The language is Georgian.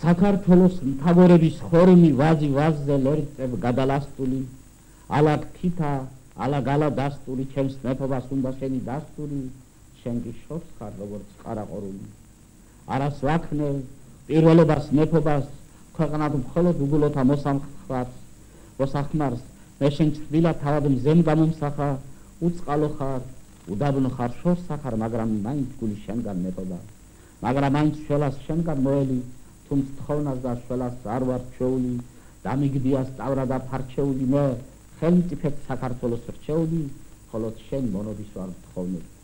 საქართველოს მთავრების ხორმი ვაზი ვაზზე ლორიწებ გადალასტული ალაგ თითა ალაგ ალა დასტური ჩემს მეფობას უნდა შენი დასტური შენ კი შორს ხარ როგორც ყარაყორული. არას ვაქნე პირველობას მეფობას ქვეყნად მხოლოდ უგულოთა მოსამხატ მოსახმარს მე შენ წვილა თავად მზემ გამომსახა უწყალო ხარ უდაბნო ხარ შორს ხარ მაგრამ მაინც გული შენგან მეფობა მაგრამ მაინც შველას შენგან მოელი თუმცა თხოვნას და შველას არ ვარ ჩეული დამიგდია სწავრა და ფარჩეული მე ხელმწიფედ საქართველოს რჩეული ხოლო შენ მოνοდის ვარ თხოვნებს